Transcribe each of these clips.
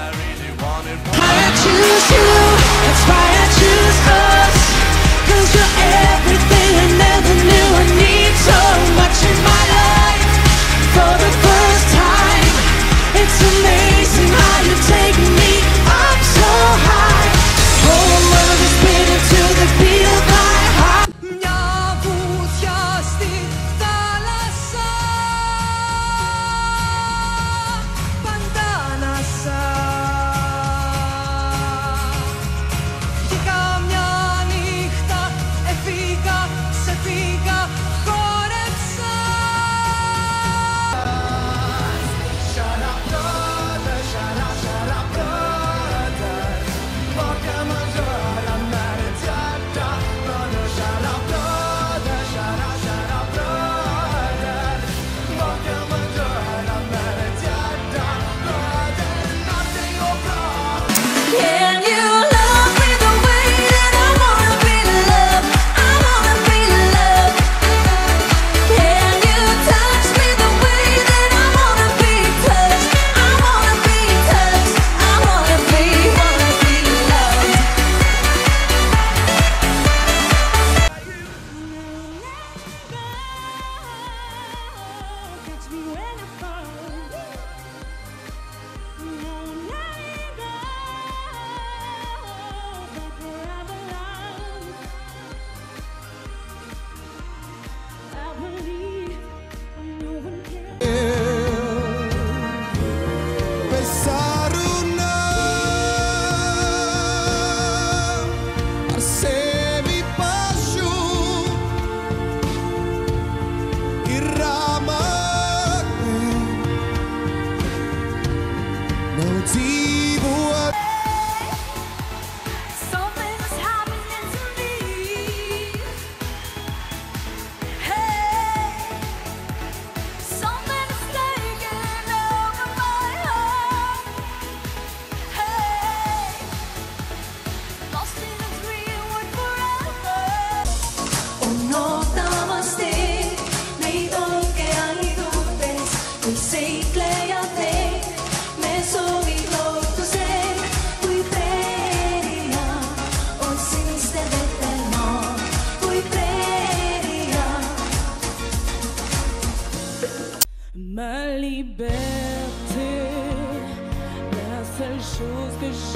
I really wanted. Prior to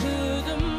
chose que